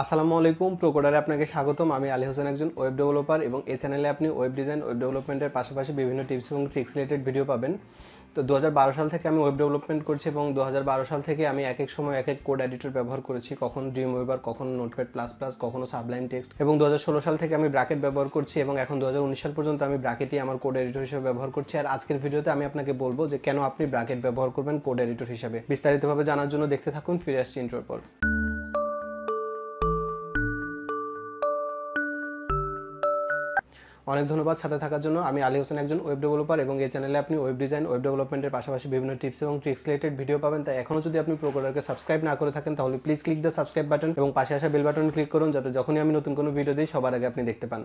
আসসালামু আলাইকুম প্রোকোডারে আপনাকে স্বাগতম। আমি আলী হোসেন একজন ওয়েব ডেভেলপার এবং এই চ্যানেলে আপনি ওয়েব ডিজাইন ওয়েব ডেভেলপমেন্টের পাশাপাশি বিভিন্ন টিপস এবং ট্রিক্স রিলেটেড ভিডিও পাবেন। তো দু হাজার বারো সাল থেকে আমি ওয়েব ডেভেলপমেন্ট করছি এবং দু হাজার বারো সাল থেকে আমি এক এক সময় এক এক কোড এডিটর ব্যবহার করেছি, কখন ড্রিম ওয়েবার কখন নোটপ্যাড প্লাস প্লাস কখনো সাবলাইন টেক্সট এবং দু হাজার ষোলো সাল থেকে আমি ব্র্যাকেট ব্যবহার করছি এবং এখন দু হাজার উনিশ সাল পর্যন্ত আমি ব্র্যাকেটই আমার কোড এডিটর হিসেবে ব্যবহার করছি। আর আজকের ভিডিওতে আমি আপনাকে বলব যে কেন আপনি ব্র্যাকেট ব্যবহার করবেন কোড এডিটর হিসেবে। বিস্তারিতভাবে জানার জন্য দেখতে থাকুন, ফিরে আসছি ইন্টার অনেক ধন্যবাদ সাথে থাকার জন্য। আমি আলী হোসেন একজন ওয়েব ডেভেলপার এবং এই চ্যানেলে আপনি ওয়েব ডিজাইন ওয়েব ডেভেলপমেন্টের পাশাপাশি বিভিন্ন টিপস এবং ট্রিক্স রিলেটেড ভিডিও পাবেন। তাই এখনও যদি আপনি প্রোকোডারকে সাবস্ক্রাইব না করে থাকেন, তাহলে please click the subscribe button এবং পাশে আসা বেল বাটন ক্লিক করুন, যাতে যখনই আমি নতুন কোনো ভিডিও দিই, সবার আগে আপনি দেখতে পান।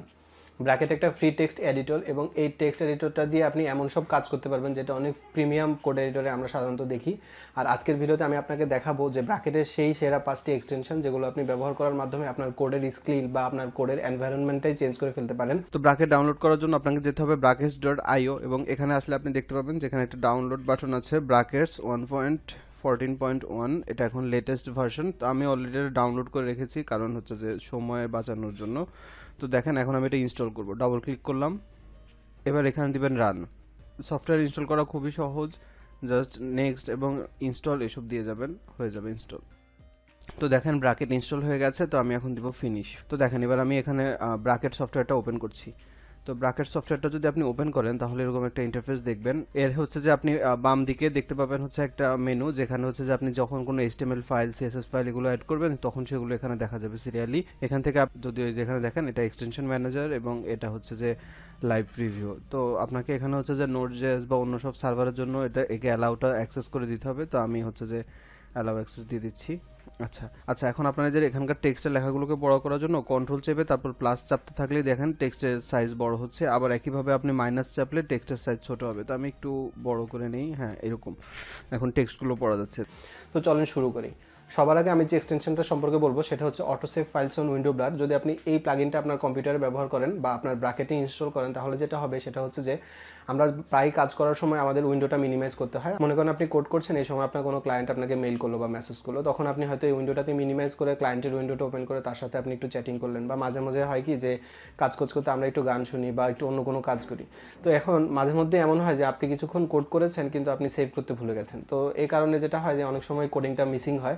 ব্র্যাকেট একটা ফ্রি টেক্সট এডিটর এবং এই টেক্সট এডিটরটা দিয়ে আপনি এমন সব কাজ করতে পারবেন যেটা অনেক প্রিমিয়াম কোড এডিটরে আমরা সাধারণত দেখি। আর আজকের ভিডিওতে আমি আপনাকে দেখাবো যে ব্র্যাকেটের সেই সেরা পাঁচটি এক্সটেনশন যেগুলো আপনি ব্যবহার করার মাধ্যমে আপনার কোডের স্কিল বা আপনার কোডের এনভায়রনমেন্টটাই চেঞ্জ করে ফেলতে পারেন। তো ব্র্যাকেট ডাউনলোড করার জন্য আপনাকে যেতে হবে ব্রাকেটস ডট আইও এবং এখানে আসলে আপনি দেখতে পাবেন যেখানে একটা ডাউনলোড বাটন আছে brackets one point fourteen point one এটা এখন লেটেস্ট ভার্সন তো আমি অলরেডি ডাউনলোড করে রেখেছি, কারণ হচ্ছে যে সময় বাঁচানোর জন্য। তো দেখেন, এখন আমি এটা ইনস্টল করব। ডাবল ক্লিক করলাম। এবার এখানে দিবেন রান সফটওয়্যার ইনস্টল করা খুবই সহজ। জাস্ট নেক্সট এবং ইনস্টল এসব দিয়ে যাবেন, হয়ে যাবে ইনস্টল তো দেখেন ব্রাকেট ইনস্টল হয়ে গেছে, তো আমি এখন দিব ফিনিশ তো দেখেন, এবার আমি এখানে ব্রাকেট সফটওয়্যারটা ওপেন করছি। তো ব্রাকেট সফটওয়্যারটা যদি আপনি ওপেন করেন, তাহলে এরকম একটা ইন্টারফেস দেখবেন। এর হচ্ছে যে আপনি বাম দিকে দেখতে পাবেন হচ্ছে একটা মেনু যেখানে হচ্ছে যে আপনি যখন কোনো এইচটিএমএল ফাইল সিএসএস ফাইল এগুলো অ্যাড করবেন, তখন সেগুলো এখানে দেখা যাবে সিরিয়ালি এখান থেকে যদি যেখানে দেখেন, এটা এক্সটেনশন ম্যানেজার এবং এটা হচ্ছে যে লাইভ প্রিভিউ তো আপনাকে এখানে হচ্ছে যে নোট জেস বা অন্য সব সার্ভারের জন্য এটা একে অ্যালাউটা অ্যাক্সেস করে দিতে হবে। তো আমি হচ্ছে যে অ্যালাউ অ্যাক্সেস দিয়ে দিচ্ছি। আচ্ছা আচ্ছা এখন আপনারা যে এখানকার টেক্সটের লেখাগুলোকে বড় করার জন্য কন্ট্রোল চেপে তারপর প্লাস চাপতে থাকলেই দেখেন টেক্সটের সাইজ বড় হচ্ছে, আবার একইভাবে আপনি মাইনাস চাপলে টেক্সটের সাইজ ছোট হবে। তো আমি একটু বড় করে নেই হ্যাঁ এরকম। এখন টেক্সটগুলো পড়া যাচ্ছে। তো চলেন শুরু করি। সবার আগে আমি যে এক্সটেনশনটা সম্পর্কে বলব, সেটা হচ্ছে autosave files on window blur যদি আপনি এই প্লাগিনটা আপনার কম্পিউটারে ব্যবহার করেন বা আপনার ব্র্যাকেটে ইনস্টল করেন, তাহলে যেটা হবে সেটা হচ্ছে যে, আমরা প্রায় কাজ করার সময় আমাদের উইন্ডোটা মিনিমাইজ করতে হয়। মনে করেন আপনি কোড করছেন, এই সময় আপনার কোনো ক্লায়েন্ট আপনাকে মেইল করল বা মেসেজ করল। তখন আপনি হয়তো এই উইন্ডোটাকে মিনিমাইজ করে ক্লায়েন্টের উইন্ডোটা ওপেন করে তার সাথে আপনি একটু চ্যাটিং করলেন বা মাঝে মাঝে হয় কি যে, কাজ করতে করতে আমরা একটু গান শুনি বা একটু অন্য কোনো কাজ করি। তো এখন মাঝে মধ্যে এমন হয় যে, আপনি কিছুক্ষণ কোড করেছেন কিন্তু আপনি সেভ করতে ভুলে গেছেন। তো এই কারণে যেটা হয় যে, অনেক সময় কোডিংটা মিসিং হয়।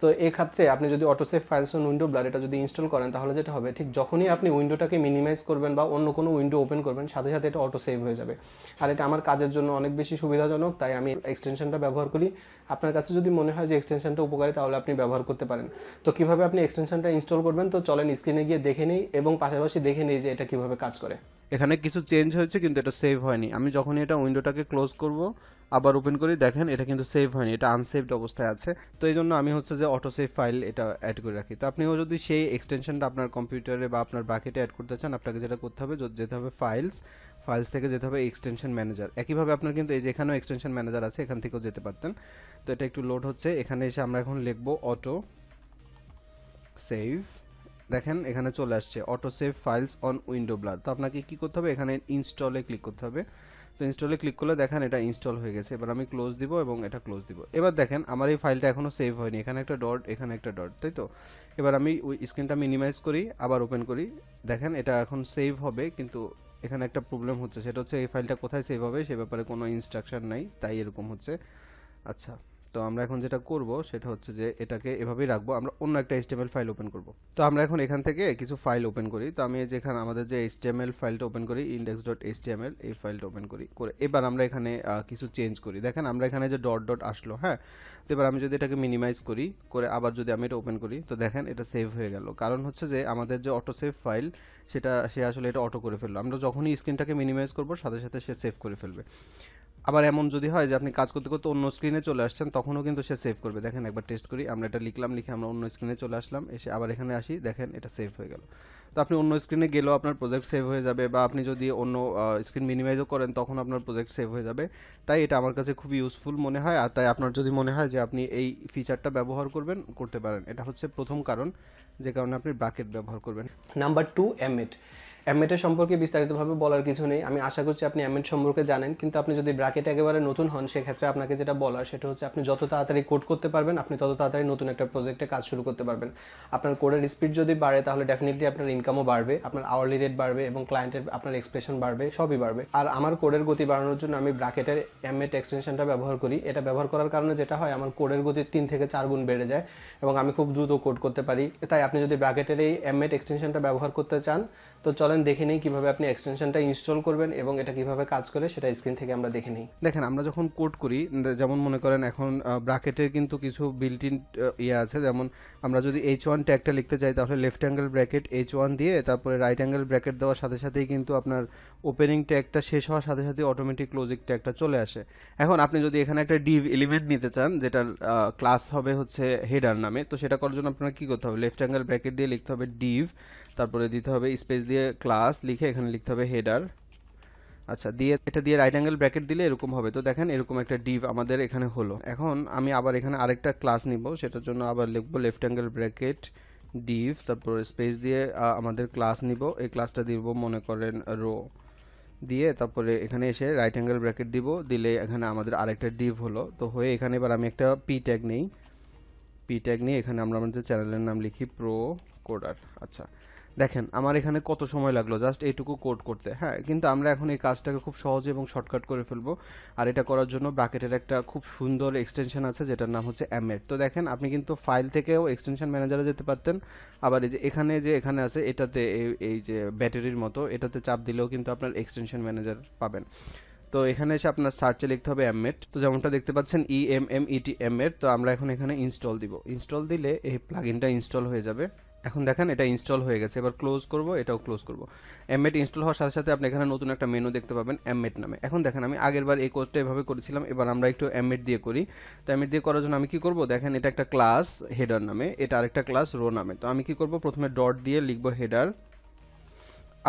তো এই ক্ষেত্রে আপনি যদি autosave files on window blur এটা যদি ইনস্টল করেন, তাহলে যেটা হবে, ঠিক যখনই আপনি উইন্ডোটাকে মিনিমাইজ করবেন বা অন্য কোনো উইন্ডো ওপেন করবেন, সাথে সাথে এটা অটো সেভ হয়ে যাবে। আর এটা আমার কাজের জন্য অনেক বেশি সুবিধাজনক, তাই আমি এক্সটেনশনটা ব্যবহার করি। আপনার কাছে যদি মনে হয় যে এক্সটেনশনটা উপকারী, তাহলে আপনি ব্যবহার করতে পারেন। তো কীভাবে আপনি এক্সটেনশনটা ইনস্টল করবেন? তো চলেন স্ক্রিনে গিয়ে দেখে নিই এবং পাশাপাশি দেখে নিই যে এটা কীভাবে কাজ করে। এখানে কিছু চেঞ্জ হয়েছে, কিন্তু এটা সেভ হয়নি। আমি যখনই এটা উইন্ডোটাকে ক্লোজ করব, আবার ওপেন করি, দেখেন এটা কিন্তু সেভ হয়নি, এটা আনসেভড অবস্থায় আছে। তো এই জন্য আমি হচ্ছে যে অটো সেভ ফাইল এটা অ্যাড করে রাখি। তো আপনিও যদি সেই এক্সটেনশনটা আপনার কম্পিউটারে বা আপনার ব্রাকেটে অ্যাড করতে চান, আপনাকে যেটা করতে হবে যেতে হবে ফাইলস ফাইলস থেকে যেতে হবে এক্সটেনশন ম্যানেজার একইভাবে আপনার কিন্তু এই যে এখানেও এক্সটেনশন ম্যানেজার আছে, এখান থেকেও যেতে পারতেন। তো এটা একটু লোড হচ্ছে। এখানে এসে আমরা এখন লিখব অটো সেভ দেখেন, এখানে চলে আসছে। Auto save files on window blur তো আপনাকে কি করতে হবে? এখানে ইনস্টলে ক্লিক করতে হবে। তো ইনস্টলে ক্লিক করলে দেখেন এটা ইনস্টল হয়ে গেছে। এবার আমি ক্লোজ দিব এবং এটা ক্লোজ দিব। এবার দেখেন আমার এই ফাইলটা এখনও সেভ হয়নি। এখানে একটা ডট এখানে একটা ডট তাই তো? এবার আমি ওই স্ক্রিনটা মিনিমাইজ করি, আবার ওপেন করি। দেখেন এটা এখন সেভ হবে, কিন্তু এখানে একটা প্রবলেম হচ্ছে। সেটা হচ্ছে এই ফাইলটা কোথায় সেভ হবে? সে ব্যাপারে কোনো ইনস্ট্রাকশান নাই, তাই এরকম হচ্ছে। আচ্ছা। তো আমরা এখন যেটা করব সেটা হচ্ছে যে এটাকে এভাবেই রাখব। আমরা অন্য একটা HTML ফাইল ওপেন করব। তো আমরা এখন এখান থেকে কিছু ফাইল ওপেন করি। তো আমি যেখানে আমাদের যে HTML ফাইলটা ওপেন করি, index.html এই ফাইলটা ওপেন করি। করে এবার আমরা এখানে কিছু চেঞ্জ করি। দেখেন, আমরা এখানে যে ডট ডট আসলো হ্যাঁ? তো এবার আমি যদি এটাকে মিনিমাইজ করি, করে আবার যদি আমি এটা ওপেন করি, তো দেখেন এটা সেভ হয়ে গেল। কারণ হচ্ছে যে আমাদের যে অটো সেভ ফাইল সেটা সে আসলে এটা অটো করে ফেলল। আমরা যখনই স্ক্রিনটাকে মিনিমাইজ করব, সাথে সাথে সে সেভ করে ফেলবে। আবার এমন যদি হয় যে আপনি কাজ করতে করতে অন্য স্ক্রিনে চলে আসছেন, তখনও কিন্তু সে সেভ করবে। দেখেন একবার টেস্ট করি, আমরা এটা লিখলাম, লিখে আমরা অন্য স্ক্রিনে চলে আসলাম, এসে আবার এখানে আসি, দেখেন এটা সেভ হয়ে গেল। তো আপনি অন্য স্ক্রিনে গেলেও আপনার প্রজেক্ট সেভ হয়ে যাবে বা আপনি যদি অন্য স্ক্রিন মিনিমাইজও করেন, তখন আপনার প্রজেক্ট সেভ হয়ে যাবে। তাই এটা আমার কাছে খুবই ইউজফুল মনে হয়, আর তাই আপনার যদি মনে হয় যে আপনি এই ফিচারটা ব্যবহার করবেন, করতে পারেন। এটা হচ্ছে প্রথম কারণ, যে কারণে আপনি ব্রাকেট ব্যবহার করবেন। নাম্বার টু এমএট অ্যামেটের সম্পর্কে বিস্তারিতভাবে বলার কিছু নেই। আমি আশা করছি আপনি অ্যামেট সম্পর্কে জানেন, কিন্তু আপনি যদি ব্র্যাকেট একেবারে নতুন হন, সেক্ষেত্রে আপনাকে যেটা বলার সেটা হচ্ছে আপনি যত তাড়াতাড়ি কোড করতে পারবেন, আপনি তত তাড়াতাড়ি নতুন একটা প্রজেক্টে কাজ শুরু করতে পারবেন। আপনার কোডের স্পিড যদি বাড়ে, তাহলে ডেফিনেটলি আপনার ইনকামও বাড়বে, আপনার আওয়ারলি রেট বাড়বে এবং ক্লায়েন্টের আপনার এক্সপ্রেশন বাড়বে, সবই বাড়বে। আর আমার কোডের গতি বাড়ানোর জন্য আমি ব্র্যাকেটের এমএট এক্সটেনশনটা ব্যবহার করি। এটা ব্যবহার করার কারণে যেটা হয়, আমার কোডের গতি তিন থেকে চার গুণ বেড়ে যায় এবং আমি খুব দ্রুত কোড করতে পারি। তাই আপনি যদি ব্র্যাকেটের এই এমএট এক্সটেনশনটা ব্যবহার করতে চান তো চলেন দেখে নিই কীভাবে আপনি এক্সটেনশনটা ইনস্টল করবেন এবং এটা কীভাবে কাজ করে সেটা স্ক্রিন থেকে আমরা দেখে নিই। দেখেন, আমরা যখন কোড করি যেমন মনে করেন এখন ব্র্যাকেটের কিন্তু কিছু বিল্ট ইন ইয়ে আছে, যেমন আমরা যদি এইচ ওয়ান ট্যাগটা লিখতে চাই, তাহলে left angle bracket H one দিয়ে, তারপরে রাইট অ্যাঙ্গেল ব্র্যাকেট দেওয়ার সাথে সাথেই কিন্তু আপনার ওপেনিং ট্যাগটা শেষ হওয়ার সাথে সাথে অটোমেটিক ক্লোজিং ট্যাগটা চলে আসে। এখন আপনি যদি এখানে একটা ডিভ এলিমেন্ট নিতে চান, যেটার ক্লাস হবে হচ্ছে হেডার নামে, তো সেটা করার জন্য আপনার কী করতে হবে? লেফট অ্যাঙ্গেল ব্র্যাকেট দিয়ে লিখতে হবে ডিভ তারপরে দিতে হবে স্পেস দিয়ে ক্লাস লিখে এখানে লিখতে হবে হেডার আচ্ছা দিয়ে এটা দিয়ে রাইট অ্যাঙ্গেল ব্র্যাকেট দিলে এরকম হবে। তো দেখেন এরকম একটা ডিভ আমাদের এখানে হলো। এখন আমি আবার এখানে আরেকটা ক্লাস নিব, সেটার জন্য আবার লিখব লেফট অ্যাঙ্গেল ব্র্যাকেট ডিভ তারপর স্পেস দিয়ে আমাদের ক্লাস নিব। এই ক্লাসটা দিব মনে করেন রো দিয়ে তারপরে এখানে এসে রাইট অ্যাঙ্গেল ব্র্যাকেট দিব, দিলে এখানে আমাদের আরেকটা ডিভ হলো। তো হয়ে এখানে এবার আমি একটা পি ট্যাগ নেই। পি ট্যাগ নিয়ে এখানে আমরা আমাদের চ্যানেলের নাম লিখি প্রো কোডার আচ্ছা দেখেন, আমার এখানে কত সময় লাগল? জাস্ট এইটুকু কোড করতে। হ্যাঁ কিন্তু আমরা এখন এই কাজটাকে খুব সহজে এবং শর্টকাট করে ফেলব। আর এটা করার জন্য ব্র্যাকেটের একটা খুব সুন্দর এক্সটেনশন আছে, যেটার নাম হচ্ছে অ্যামেট তো দেখেন, আপনি কিন্তু ফাইল থেকেও এক্সটেনশন ম্যানেজারে যেতে পারতেন। আবার এই যে এখানে যে এখানে আছে, এটাতে এই- যে ব্যাটারির মতো, এটাতে চাপ দিলেও কিন্তু আপনার এক্সটেনশন ম্যানেজার পাবেন। তো এখানে এসে আপনার সার্চে লিখতে হবে এমএট তো যেমনটা দেখতে পাচ্ছেন ই এম এম ইটি এমএট তো আমরা এখন এখানে ইনস্টল দিব। ইনস্টল দিলে এই প্লাগইনটা ইনস্টল হয়ে যাবে। এখন দেখেন এটা ইনস্টল হয়ে গেছে, এবার ক্লোজ করব, এটাও ক্লোজ করব। এমএট ইনস্টল হওয়ার সাথে সাথে আপনি এখানে নতুন একটা মেনু দেখতে পাবেন এমএট নামে। এখন দেখেন আমি আগের বার এই কোডটা এভাবে করেছিলাম, এবার আমরা একটু এমএট দিয়ে করি। তো এমএট দিয়ে করার জন্য আমি কি করব? দেখেন এটা একটা ক্লাস হেডার নামে, এটা আরেকটা ক্লাস রো নামে। তো আমি কি করব? প্রথমে ডট দিয়ে লিখব হেডার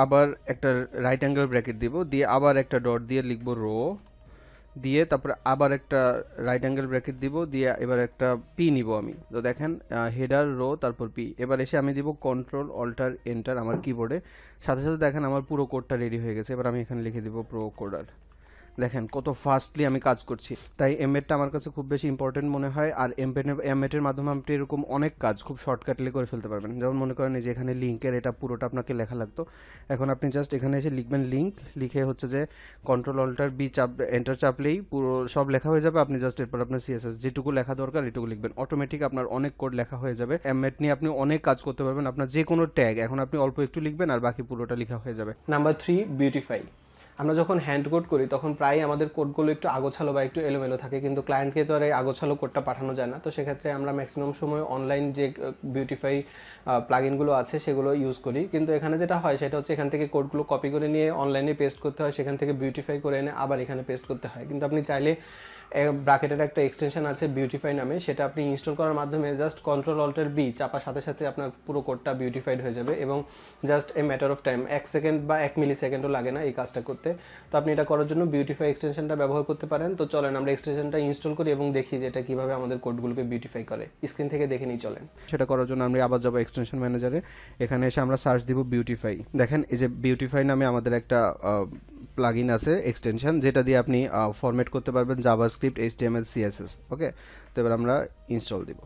আবার একটা রাইট অ্যাঙ্গেল ব্র্যাকেট দিব, দিয়ে আবার একটা ডট দিয়ে লিখব রো দিয়ে তারপরে আবার একটা রাইট অ্যাঙ্গেল ব্র্যাকেট দিব, দিয়ে এবার একটা পি নিব আমি। তো দেখেন হেডার রো তারপর পি এবার এসে আমি দিব কন্ট্রোল অল্টার এন্টার আমার কিবোর্ডে সাথে সাথে দেখেন আমার পুরো কোডটা রেডি হয়ে গেছে। এবার আমি এখানে লিখে দিব প্রো কোডার দেখেন কত ফাস্টলি আমি কাজ করছি। তাই এমএডটা আমার কাছে খুব বেশি ইম্পর্টেন্ট মনে হয়, আর এমএটের মাধ্যমে আপনি এরকম অনেক কাজ খুব শর্টকাটলি করে ফেলতে পারবেন। যেমন মনে করেন যে এখানে লিঙ্কের এটা পুরোটা আপনাকে লেখা লাগতো। এখন আপনি জাস্ট এখানে এসে লিখবেন লিঙ্ক লিখে হচ্ছে যে কন্ট্রোল অল্টার বি চাপ এন্টার চাপলেই পুরো সব লেখা হয়ে যাবে। আপনি জাস্ট এরপর আপনার সিএসএস যেটুকু লেখা দরকার এটুকু লিখবেন। অটোমেটিক আপনার অনেক কোড লেখা হয়ে যাবে। এমএট নিয়ে আপনি অনেক কাজ করতে পারবেন। আপনার যে কোনো ট্যাগ এখন আপনি অল্প একটু লিখবেন আর বাকি পুরোটা লেখা হয়ে যাবে। নাম্বার থ্রি বিউটিফাই আমরা যখন হ্যান্ড কোড করি, তখন প্রায় আমাদের কোডগুলো একটু আগোছালো বা একটু এলোমেলো থাকে। কিন্তু ক্লায়েন্টকে তো আর এই আগোছালো কোডটা পাঠানো যায় না। তো সেক্ষেত্রে আমরা ম্যাক্সিমাম সময় অনলাইন যে বিউটিফাই প্লাগিনগুলো আছে, সেগুলো ইউজ করি। কিন্তু এখানে যেটা হয়, সেটা হচ্ছে এখান থেকে কোডগুলো কপি করে নিয়ে অনলাইনে পেস্ট করতে হয়। সেখান থেকে বিউটিফাই করে এনে আবার এখানে পেস্ট করতে হয়। কিন্তু আপনি চাইলে ব্র্যাকেটের একটা এক্সটেনশন আছে বিউটিফাই নামে, সেটা আপনি ইনস্টল করার মাধ্যমে জাস্ট কন্ট্রোল অল্টার বি চাপার সাথে সাথে আপনার পুরো কোডটা বিউটিফাইড হয়ে যাবে এবং just a matter of time এক সেকেন্ড বা এক মিলি সেকেন্ডও লাগে না এই কাজটা করতে। তো আপনি এটা করার জন্য বিউটিফাই এক্সটেনশনটা ব্যবহার করতে পারেন। তো চলেন আমরা এক্সটেনশনটা ইনস্টল করি এবং দেখি যে এটা কীভাবে আমাদের কোডগুলোকে বিউটিফাই করে। স্ক্রিন থেকে দেখে নিই, চলেন। সেটা করার জন্য আমরা আবার যাব এক্সটেনশন ম্যানেজারে এখানে এসে আমরা সার্চ দিব বিউটিফাই দেখেন এই যে বিউটিফাই নামে আমাদের একটা প্লাগইন আছে এক্সটেনশন যেটা দিয়ে আপনি ফরম্যাট করতে পারবেন জাভাস্ক্রিপ্ট এইচটিএমএল সিএসএস ওকে তো এবার আমরা ইনস্টল দিব।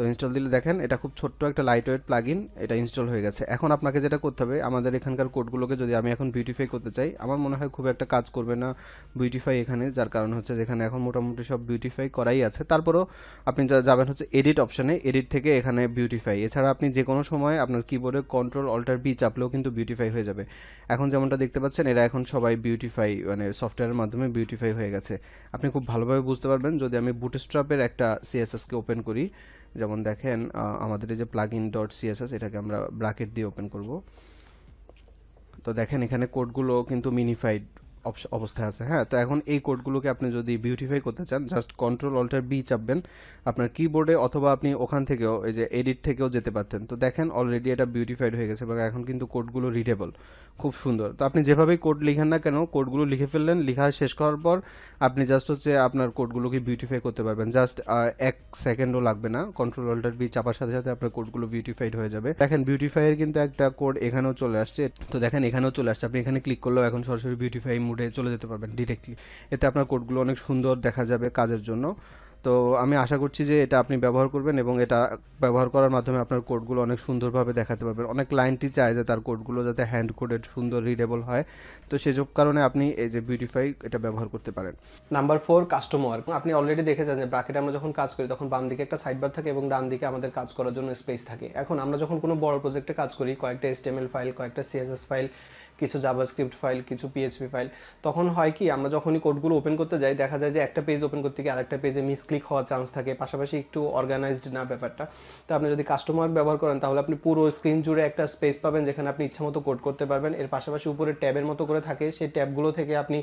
তো ইনস্টল দিলে দেখেন, এটা খুব ছোট্ট একটা লাইট ওয়েট প্লাগইন এটা ইনস্টল হয়ে গেছে। এখন আপনাকে যেটা করতে হবে, আমাদের এখানকার কোডগুলোকে যদি আমি এখন বিউটিফাই করতে চাই, আমার মনে হয় খুব একটা কাজ করবে না বিউটিফাই এখানে, যার কারণ হচ্ছে যেখানে এখন মোটামুটি সব বিউটিফাই করাই আছে। তারপরও আপনি যাবেন হচ্ছে এডিট অপশনে এডিট থেকে এখানে বিউটিফাই এছাড়া আপনি যে কোনো সময় আপনার কিবোর্ডে কন্ট্রোল অল্টার বি চাপলেও কিন্তু বিউটিফাই হয়ে যাবে। এখন যেমনটা দেখতে পাচ্ছেন, এরা এখন সবাই বিউটিফাই মানে সফটওয়্যারের মাধ্যমে বিউটিফাই হয়ে গেছে। আপনি খুব ভালোভাবে বুঝতে পারবেন, যদি আমি বুটস্ট্রাপের একটা সিএসএসকে ওপেন করি যেমন দেখেন আমাদের এই যে প্লাগ ইন ডট সিএসএস এটাকে আমরা ব্রাকেট দিয়ে ওপেন করব। তো দেখেন, এখানে কোডগুলো কিন্তু মিনিফাইড অবস্থায় আছে। হ্যাঁ তো এখন এই কোডগুলোকে আপনি যদি বিউটিফাই করতে চান জাস্ট কন্ট্রোল অল্টার বি চাপবেন। আপনার কিবোর্ডে অথবা আপনি ওখান থেকেও, এই যে এডিট থেকেও যেতে পারতেন। তো দেখেন অলরেডি এটা বিউটিফাইড হয়ে গেছে এবং এখন কিন্তু কোডগুলো রিডেবল খুব সুন্দর। তো আপনি যেভাবেই কোড লিখেন না কেন, কোডগুলো লিখে ফেললেন, লেখা শেষ করার পর আপনি জাস্ট হচ্ছে আপনার কোডগুলোকে বিউটিফাই করতে পারবেন। জাস্ট এক সেকেন্ডও লাগবে না। কন্ট্রোল অল্টার বি চাপার সাথে সাথে আপনার কোডগুলো বিউটিফাইড হয়ে যাবে। দেখেন বিউটিফাইয়ের কিন্তু একটা কোড এখানেও চলে আসছে। তো দেখেন এখানেও চলে আসছে। আপনি এখানে ক্লিক করলেও এখন সরাসরি বিউটিফাই মোডে চলে যেতে পারবেন ডিরেক্টলি এতে আপনার কোডগুলো অনেক সুন্দর দেখা যাবে কাজের জন্য। তো আমি আশা করছি যে এটা আপনি ব্যবহার করবেন এবং এটা ব্যবহার করার মাধ্যমে আপনার কোডগুলো অনেক সুন্দরভাবে দেখাতে পারবেন। অনেক ক্লায়েন্টই চায় যে তার কোডগুলো যাতে হ্যান্ড কোডেড সুন্দর রিডেবল হয়। তো সেসব কারণে আপনি এই যে বিউটিফাই এটা ব্যবহার করতে পারেন। নাম্বার ফোর কাস্টমার আপনি অলরেডি দেখেছেন যে ব্রাকেটে আমরা যখন কাজ করি, তখন বাম দিকে একটা সাইড বার থাকে এবং ডান দিকে আমাদের কাজ করার জন্য স্পেস থাকে। এখন আমরা যখন কোনো বড় প্রজেক্টে কাজ করি, কয়েকটা এসটিএমএল ফাইল কয়েকটা সিএসএস ফাইল কিছু জাভাস্ক্রিপ্ট ফাইল কিছু পিএইচপি ফাইল তখন হয় কি, আমরা যখনই কোডগুলো ওপেন করতে যাই, দেখা যায় যে একটা পেজ ওপেন করতে গিয়ে আরেকটা পেজে মিসক্লিক হওয়ার চান্স থাকে, পাশাপাশি একটু অর্গানাইজড না ব্যাপারটা। তো আপনি যদি কাস্টমার ব্যবহার করেন, তাহলে আপনি পুরো স্ক্রিন জুড়ে একটা স্পেস পাবেন যেখানে আপনি ইচ্ছা মতো কোড করতে পারবেন। এর পাশাপাশি উপরে ট্যাবের মতো করে থাকে, সেই ট্যাবগুলো থেকে আপনি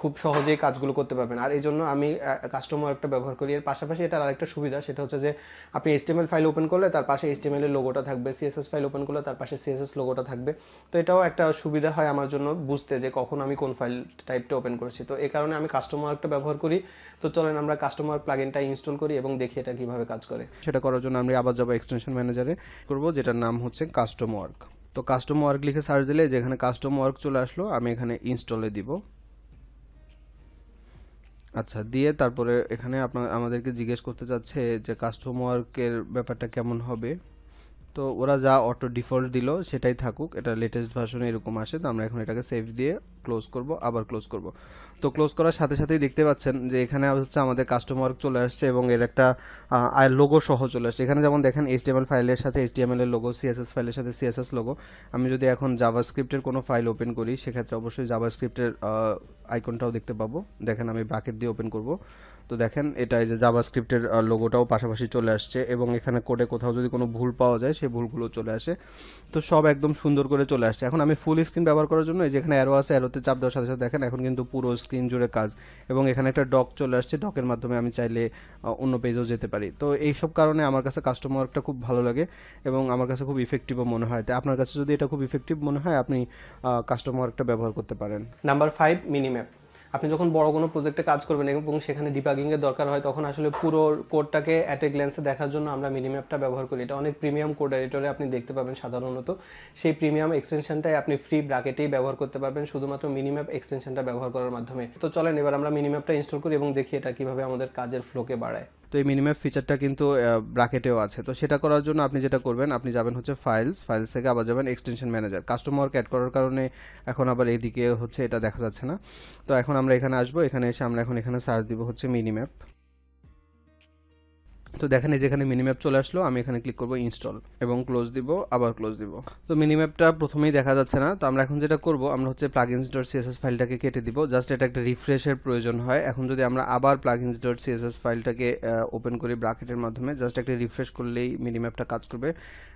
খুব সহজেই কাজগুলো করতে পারবেন। আর এই জন্য আমি কাস্টমার একটা ব্যবহার করি। এর পাশাপাশি এটার আরেকটা সুবিধা, সেটা হচ্ছে যে আপনি এইচটিএমএল ফাইল ওপেন করলে তার পাশে এইচটিএমএল এর লোগোটা থাকবে সিএসএস ফাইল ওপেন করলে তার পাশে সিএসএস লোগোটা থাকবে। তো এটাও একটা সুবিধা হয় আমার জন্য বুঝতে যে কখন আমি কোন ফাইল টাইপটা ওপেন করেছি। তো এই কারণে আমি কাস্টমার একটা ব্যবহার করি। তো চলেন আমরা কাস্টমার প্লাগইনটা ইনস্টল করি এবং দেখি এটা কীভাবে কাজ করে। সেটা করার জন্য আমি আবার যাব এক্সটেনশন ম্যানেজারে করব, যেটার নাম হচ্ছে কাস্টম ওয়ার্ক তো কাস্টম ওয়ার্ক লিখে সার্চ দিলে যেখানে কাস্টম ওয়ার্ক চলে আসলো, আমি এখানে ইনস্টলে দিব। আচ্ছা দিয়ে তারপরে এখানে আপনার, আমাদেরকে জিজ্ঞেস করতে চাচ্ছে যে কাস্টম ওয়ার্কের ব্যাপারটা কেমন হবে? তো ওরা যা অটো ডিফল্ট দিল, সেটাই থাকুক। এটা লেটেস্ট ভার্সনে এরকম আসে, তো আমরা এখন এটাকে সেভ দিয়ে ক্লোজ করব, আবার ক্লোজ করব। তো ক্লোজ করার সাথে সাথেই দেখতে পাচ্ছেন যে এখানে হচ্ছে আমাদের কাস্টমার চলে আসছে এবং এর একটা লোগো সহ চলে আসছে। এখানে যেমন দেখেন এইচটিএমএল ফাইলের সাথে এইচটিএমএল এর লোগো সিএসএস ফাইলের সাথে সিএসএস লোগো আমি যদি এখন জাভাস্ক্রিপ্টের কোনো ফাইল ওপেন করি, সেক্ষেত্রে অবশ্যই জাভাস্ক্রিপ্টের আইকনটাও দেখতে পাবো। দেখেন আমি ব্র্যাকেট দিয়ে ওপেন করব। তো দেখেন, এটা এই যে জাভাস্ক্রিপ্টের লোগোটাও পাশাপাশি চলে আসছে এবং এখানে কোডে কোথাও যদি কোনো ভুল পাওয়া যায় সেই ভুলগুলো চলে আসে। তো সব একদম সুন্দর করে চলে আসছে। এখন আমি ফুল স্ক্রিন ব্যবহার করার জন্য যেখানে অ্যারো আছে অ্যারোতে চাপ দেওয়ার সাথে সাথে দেখেন এখন কিন্তু পুরো স্ক্রিন জুড়ে কাজ এবং এখানে একটা ডক চলে আসছে। ডকের মাধ্যমে আমি চাইলে অন্য পেজেও যেতে পারি। তো এই সব কারণে আমার কাছে কাস্টমারটা খুব ভালো লাগে এবং আমার কাছে খুব ইফেক্টিভও মনে হয়। তাই আপনার কাছে যদি এটা খুব ইফেক্টিভ মনে হয়, আপনি কাস্টমার কাস্টমারটা ব্যবহার করতে পারেন। নাম্বার ফাইভ মিনিম্যাপ আপনি যখন বড় কোনো প্রজেক্টে কাজ করবেন এবং সেখানে ডিপাগিংয়ের দরকার হয়, তখন আসলে পুরো কোডটাকে অ্যাট এ গ্ল্যান্সে দেখার জন্য আমরা মিনিম্যাপটা ব্যবহার করি। এটা অনেক প্রিমিয়াম কোড এডিটরে আপনি দেখতে পাবেন সাধারণত। সেই প্রিমিয়াম এক্সটেনশনটাই আপনি ফ্রি ব্রাকেটেই ব্যবহার করতে পারবেন, শুধুমাত্র মিনিম্যাপ এক্সটেনশনটা ব্যবহার করার মাধ্যমে। তো চলেন, এবার আমরা মিনিম্যাপটা ইনস্টল করি এবং দেখি এটা কীভাবে আমাদের কাজের ফ্লোকে বাড়ায়। তো এই মিনিম্যাপ ফিচারটা কিন্তু ব্র্যাকেটেও আছে। তো সেটা করার জন্য আপনি যেটা করবেন, আপনি যাবেন হচ্ছে ফাইলস ফাইলস থেকে আবার যাবেন এক্সটেনশন ম্যানেজার কাস্টমার অ্যাড করার কারণে এখন আবার এইদিকে হচ্ছে এটা দেখা যাচ্ছে না। তো এখন আমরা এখানে আসব, এখানে এসে আমরা এখন এখানে সার্চ দিব হচ্ছে মিনিম্যাপ তো দেখেন এই যেখানে মিনিম্যাপ চলে আসলো, আমি এখানে ক্লিক করব ইনস্টল এবং ক্লোজ দিব, আবার ক্লোজ দিব। তো মিনিম্যাপটা প্রথমেই দেখা যাচ্ছে না। তো আমরা এখন যেটা করব, আমরা হচ্ছে প্লাগইনস ডট সিএসএস ফাইলটাকে কেটে দিব। জাস্ট এটা একটা রিফ্রেশের প্রয়োজন হয়। এখন যদি আমরা আবার প্লাগইনস ডট সিএসএস ফাইলটাকে ওপেন করি ব্রাকেটের মাধ্যমে, জাস্ট একটা রিফ্রেশ করলেই মিনিম্যাপটা কাজ করবে।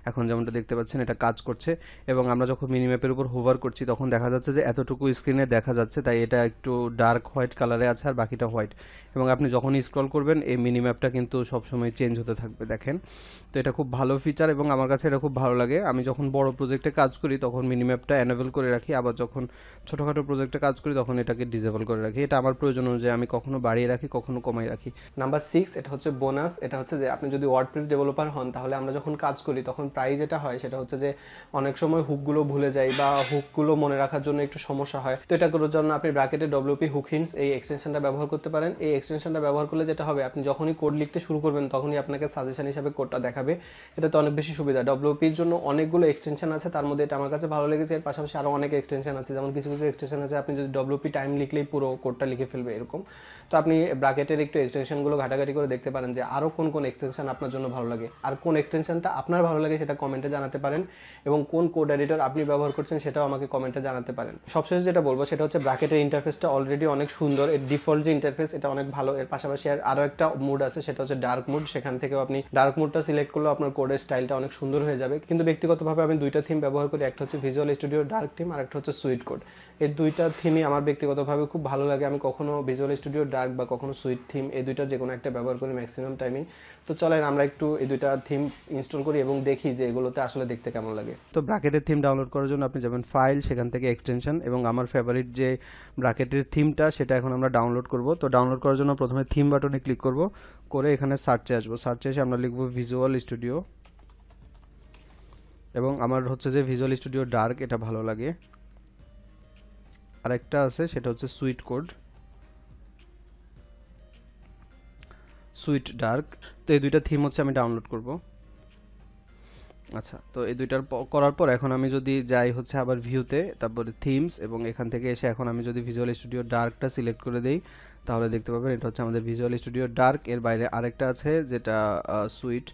এখন যেমনটা দেখতে পাচ্ছেন, এটা কাজ করছে। এবং আমরা যখন মিনিম্যাপের উপর হোভার করছি, তখন দেখা যাচ্ছে যে এতটুকু স্ক্রিনে দেখা যাচ্ছে, তাই এটা একটু ডার্ক হোয়াইট কালারে আছে আর বাকিটা হোয়াইট এবং আপনি যখনই স্ক্রল করবেন, এই মিনি ম্যাপটা কিন্তু সবসময় চেঞ্জ হতে থাকবে, দেখেন। তো এটা খুব ভালো ফিচার এবং আমার কাছে এটা খুব ভালো লাগে। আমি যখন বড় প্রজেক্টে কাজ করি, তখন মিনি ম্যাপটা অ্যানেবল করে রাখি। আবার যখন ছোটোখাটো প্রজেক্টে কাজ করি, তখন এটাকে ডিসেবল করে রাখি। এটা আমার প্রয়োজন অনুযায়ী আমি কখনো বাড়িয়ে রাখি, কখনো কমাই রাখি। নাম্বার সিক্স এটা হচ্ছে বোনাস এটা হচ্ছে যে আপনি যদি ওয়ার্ডপ্রেস ডেভেলপার হন, তাহলে আমরা যখন কাজ করি, তখন প্রায় যেটা হয়, সেটা হচ্ছে যে অনেক সময় হুকগুলো ভুলে যাই বা হুকগুলো মনে রাখার জন্য একটু সমস্যা হয়। তো এটা করার জন্য আপনি ব্র্যাকেটে ডব্লিউপি হুক এই এক্সটেনশনটা ব্যবহার করতে পারেন। এই এক্সটেনশনটা ব্যবহার করলে যেটা হবে, আপনি যখনই কোড লিখতে শুরু করবেন, তখনই আপনাকে সাজেশন হিসাবে কোডটা দেখাবে। এটাতে অনেক বেশি সুবিধা। ডব্লিউপির জন্য অনেকগুলো এক্সটেনশন আছে, তার মধ্যে এটা আমার কাছে ভালো লেগেছে। এর পাশাপাশি আরও অনেক এক্সটেনশন আছে, যেমন কিছু কিছু এক্সটেনশন আছে, আপনি যদি ডব্লিউপি টাইম লিখলেই পুরো কোডটা লিখে ফেলবে, এরকম। তো আপনি ব্রাকেটের একটু এক্সটেনশনগুলো ঘাটাঘাটি করে দেখতে পারেন যে আরও কোন কোন এক্সটেনশন আপনার জন্য ভালো লাগে। আর কোন এক্সটেনশনটা আপনার ভালো লাগে সেটা কমেন্টে জানাতে পারেন এবং কোন কোড এডিটর আপনি ব্যবহার করছেন সেটাও আমাকে কমেন্টে জানাতে পারেন। সবশেষে যেটা বলব সেটা হচ্ছে ব্রাকেটের ইন্টারফেসটা অলরেডি অনেক সুন্দর। এর ডিফল্ট যে ইন্টারফেস এটা অনেক ভালো। এর পাশাপাশি আর আরও একটা মুড আছে, সেটা হচ্ছে ডার্ক মুড সেখান থেকেও আপনি ডার্ক মুডটা সিলেক্ট করলেও আপনার কোডের স্টাইলটা অনেক সুন্দর হয়ে যাবে। কিন্তু ব্যক্তিগতভাবে আমি দুইটা থিম ব্যবহার করি। একটা হচ্ছে ভিজুয়াল স্টুডিও ডার্ক থিম আর একটা হচ্ছে সুইট কোড এই দুইটা থিমই আমার ব্যক্তিগতভাবে খুব ভালো লাগে। আমি কখনো ভিজুয়াল স্টুডিও ডার্ক বা কখনো সুইট থিম এই দুইটা যে কোনো একটা ব্যবহার করি ম্যাক্সিমাম টাইমে তো চলেন আমরা একটু এই দুইটা থিম ইনস্টল করি এবং দেখি যে এগুলোতে আসলে দেখতে কেমন লাগে। তো ব্রাকেটের থিম ডাউনলোড করার জন্য আপনি যাবেন ফাইল সেখান থেকে এক্সটেনশন এবং আমার ফেভারিট যে ব্রাকেটের থিমটা সেটা এখন আমরা ডাউনলোড করব। তো ডাউনলোড করার জন্য প্রথমে থিম বাটনে ক্লিক করব, করে এখানে সার্চে আসব। সার্চে এসে আমরা লিখব ভিজুয়াল স্টুডিও এবং আমার হচ্ছে যে ভিজুয়াল স্টুডিও ডার্ক এটা ভালো লাগে। আরেকটা আছে, সেটা হচ্ছে সুইট কোড সুইট ডার্ক। তো এই দুইটা থিম হচ্ছে আমি ডাউনলোড করব। আচ্ছা তো এই দুইটার করার পর এখন আমি যদি যাই হচ্ছে আবার ভিউতে তারপরে থিমস এবং এখান থেকে এসে এখন আমি যদি ভিজুয়াল স্টুডিও ডার্কটা সিলেক্ট করে দেই, তাহলে দেখতে পাবেন এটা হচ্ছে আমাদের ভিজুয়াল স্টুডিও ডার্ক এর বাইরে আরেকটা আছে যেটা সুইট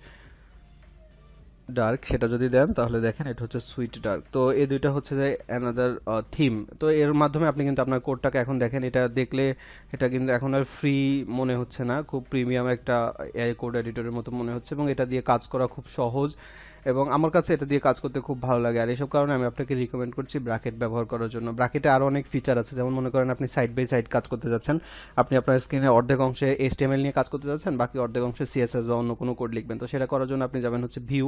ডার্ক সেটা যদি দেন, তাহলে দেখেন এটা হচ্ছে সুইট ডার্ক তো এই দুইটা হচ্ছে যে অ্যানাদার থিম তো এর মাধ্যমে আপনি কিন্তু আপনার কোডটাকে এখন দেখেন, এটা দেখলে এটা কিন্তু এখন আর ফ্রি মনে হচ্ছে না। খুব প্রিমিয়াম একটা এআই কোড এডিটরের মতো মনে হচ্ছে এবং এটা দিয়ে কাজ করা খুব সহজ এবং আমার কাছে এটা দিয়ে কাজ করতে খুব ভালো লাগে। আর এসব কারণে আমি আপনাকে রিকমেন্ড করছি ব্র্যাকেট ব্যবহার করার জন্য। ব্র্যাকেটে আরও অনেক ফিচার আছে। যেমন মনে করেন আপনি সাইড বাই সাইড কাজ করতে যাচ্ছেন। আপনি আপনার স্ক্রিনে অর্ধেক অংশে এইচটিএমএল নিয়ে কাজ করতে যাচ্ছেন, বাকি অর্ধেক অংশে সিএসএস বা অন্য কোনো কোড লিখবেন। তো সেটা করার জন্য আপনি যাবেন হচ্ছে ভিউ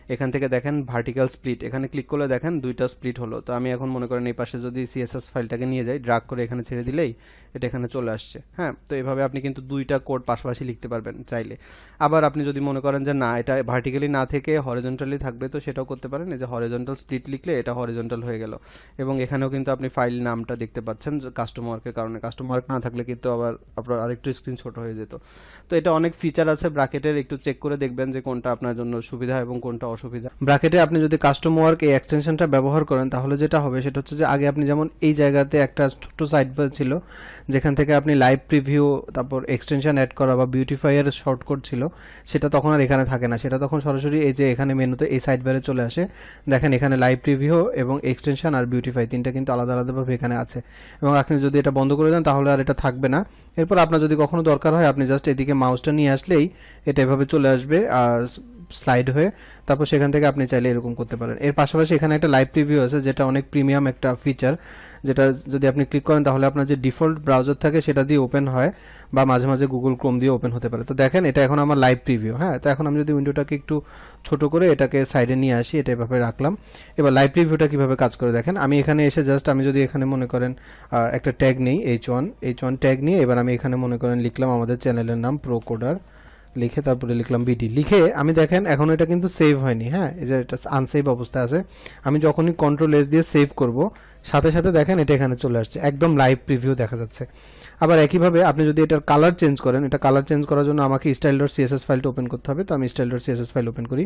এখান থেকে দেখেন ভার্টিক্যাল স্প্লিট এখানে ক্লিক করলে দেখেন দুইটা স্প্লিট হলো। তো আমি এখন মনে করেন এই পাশে যদি সিএসএস ফাইলটাকে নিয়ে যাই ড্রাগ করে এখানে ছেড়ে দিলেই এটা এখানে চলে আসছে। হ্যাঁ তো এভাবে আপনি কিন্তু দুইটা কোড পাশাপাশি লিখতে পারবেন চাইলে। আবার আপনি যদি মনে করেন যে না, এটা ভার্টিক্যালি না থেকে হরিজন্টালি থাকবে তো সেটাও করতে পারেন। এই যে হরিজন্টাল স্প্লিট লিখলে এটা হরিজন্টাল হয়ে গেল। এবং এখানেও কিন্তু আপনি ফাইল নামটা দেখতে পাচ্ছেন কাস্টমারকের কারণে। কাস্টমার না থাকলে কিন্তু আবার আপনার আরেকটু স্ক্রিন ছোট হয়ে যেত। তো এটা অনেক ফিচার আছে ব্র্যাকেটের একটু চেক করে দেখবেন যে কোনটা আপনার জন্য সুবিধা এবং কোনটা অসুবিধা। ব্র্যাকেটে আপনি যদি কাস্টম ওয়ার্ক এই এক্সটেনশনটা ব্যবহার করেন, তাহলে যেটা হবে সেটা হচ্ছে যে আগে আপনি যেমন এই জায়গাতে একটা ছোট্ট সাইড বার ছিল, যেখান থেকে আপনি লাইভ প্রিভিউ তারপর এক্সটেনশন অ্যাড করা বা বিউটিফাইয়ের শর্টকট ছিল, সেটা তখন আর এখানে থাকে না। সেটা তখন সরাসরি এই যে এখানে মেনুতে এই সাইড বারে চলে আসে। দেখেন এখানে লাইভ প্রিভিউ এবং এক্সটেনশন আর বিউটিফাই তিনটা কিন্তু আলাদা আলাদাভাবে এখানে আছে। এবং আপনি যদি এটা বন্ধ করে দেন, তাহলে আর এটা থাকবে না। এরপর আপনার যদি কখনো দরকার হয়, আপনি জাস্ট এদিকে মাউসটা নিয়ে আসলেই এটা এভাবে চলে আসবে। আর স্লাইড হয়ে তারপর সেখান থেকে আপনি চাইলে এরকম করতে পারেন। এর পাশাপাশি এখানে একটা লাইভ প্রিভিউ আছে, যেটা অনেক প্রিমিয়াম একটা ফিচার যেটা যদি আপনি ক্লিক করেন তাহলে আপনার যে ডিফল্ট ব্রাউজার থাকে সেটা দিয়ে ওপেন হয়, বা মাঝে মাঝে গুগল ক্রোম দিয়ে ওপেন হতে পারে। তো দেখেন, এটা এখন আমার লাইভ প্রিভিউ হ্যাঁ? তো এখন আমি যদি উইন্ডোটাকে একটু ছোট করে এটাকে সাইডে নিয়ে আসি, এটা এভাবে রাখলাম। এবার লাইভ প্রিভিউটা কীভাবে কাজ করে দেখেন, আমি এখানে এসে জাস্ট আমি যদি এখানে মনে করেন একটা ট্যাগ নেই H one H one tag নিয়ে, এবার আমি এখানে মনে করেন লিখলাম আমাদের চ্যানেলের নাম প্রো কোডার লিখে তারপরে লিখলাম বিডি লিখে আমি দেখেন, এখন এটা কিন্তু সেভ হয়নি হ্যাঁ? এই যে এটা আনসেভ অবস্থায় আছে। আমি যখনই কন্ট্রোল এস দিয়ে সেভ করব, সাথে সাথে দেখেন এটা এখানে চলে আসছে। একদম লাইভ প্রিভিউ দেখা যাচ্ছে। আবার একইভাবে আপনি যদি এটার কালার চেঞ্জ করেন, এটা কালার চেঞ্জ করার জন্য আমাকে স্টাইল ডট সিএসএস ফাইলটা ওপেন করতে হবে। তো আমি style dot CSS file open করি।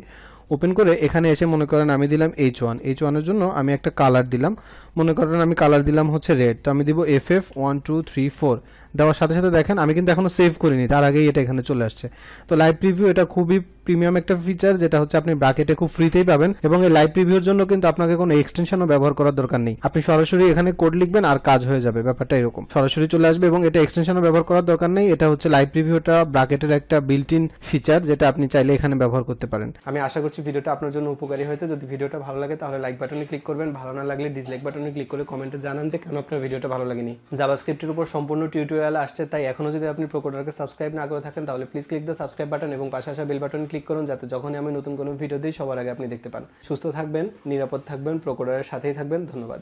ওপেন করে এখানে এসে মনে করেন আমি দিলাম এইচ ওয়ান এইচ ওয়ানের জন্য আমি একটা কালার দিলাম। মনে করেন আমি কালার দিলাম হচ্ছে রেড তো আমি দিব F F one two three four দেওয়ার সাথে সাথে দেখেন, আমি কিন্তু এখনও সেভ করিনি, তার আগেই এটা এখানে চলে আসছে। তো লাইভ প্রিভিউ এটা খুবই প্রিমিয়াম একটা ফিচার যেটা হচ্ছে আপনি ব্রাকেটে খুব ফ্রিতেই পাবেন এবং এই লাইভ প্রিভিউর জন্য কিন্তু আপনাকে কোনো এক্সটেনশনও ব্যবহার করার দরকার নেই। আপনি সরাসরি এখানে কোড লিখবেন আর কাজ হয়ে যাবে, ব্যাপারটা এরকম। সরাসরি চলে আসবে এবং এটা এক্সটেনশনও ব্যবহার করার দরকার নেই। এটা হচ্ছে লাইভ প্রিভিউটা ব্রাকেটের একটা বিল্ট ইন ফিচার যেটা আপনি চাইলে এখানে ব্যবহার করতে পারেন। আমি আশা করছি ভিডিওটা আপনার জন্য উপকারী হয়েছে। যদি ভিডিওটা ভালো লাগে তাহলে লাইক বাটনে ক্লিক করবেন। ভালো না লাগলে ডিসলাইক বাটনে ক্লিক করে কমেন্টে জানান যে কেন আপনার ভিডিওটা ভালো লাগেনি। জাভাস্ক্রিপ্টের উপর সম্পূর্ণ টিউটোরিয়াল আসছে, তাই এখনও যদি আপনি প্রোকোডারকে সাবস্ক্রাইব না করে থাকেন তাহলে please click the subscribe button এবং পাশে আসা বেল বাটন ক্লিক করুন যাতে যখনই আমি নতুন কোনো ভিডিও দিই, সবার আগে আপনি দেখতে পান। সুস্থ থাকবেন, নিরাপদ থাকবেন প্রকোডারের সাথেই থাকবেন, ধন্যবাদ।